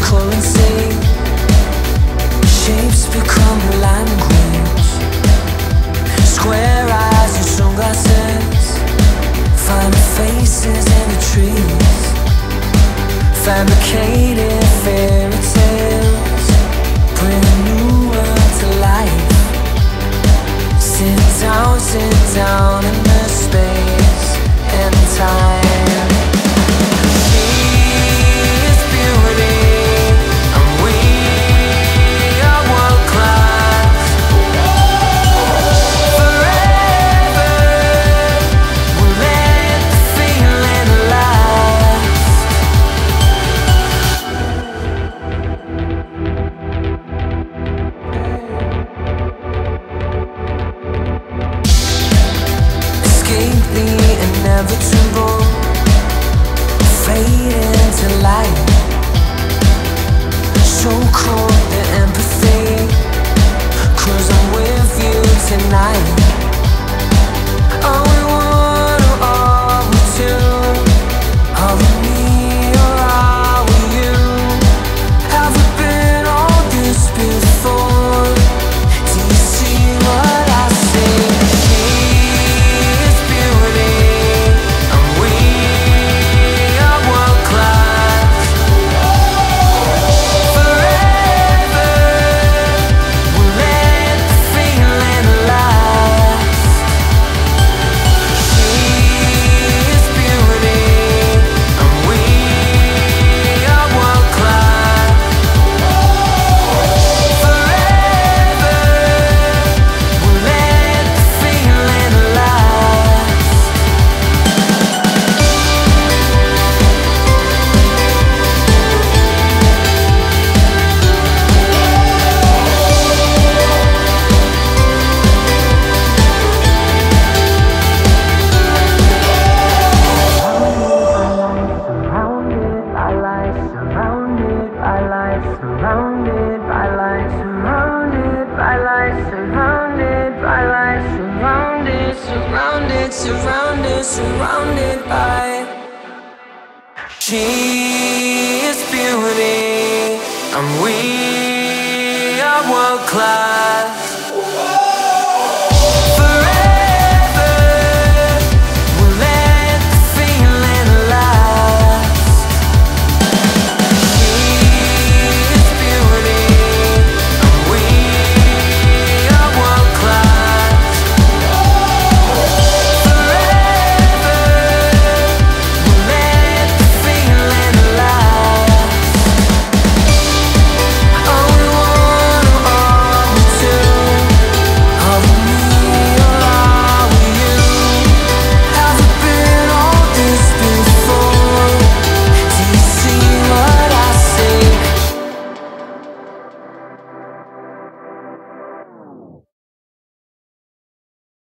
currency. Shapes become language. Square eyes and sunglasses. Find faces in the trees. Fabricated the inevitable, fade into light. So cold the empathy, cause I'm with you tonight. Surrounded by light, surrounded by light, surrounded by light, surrounded by light, surrounded, surrounded, surrounded, surrounded by. She is beauty, and we are world class.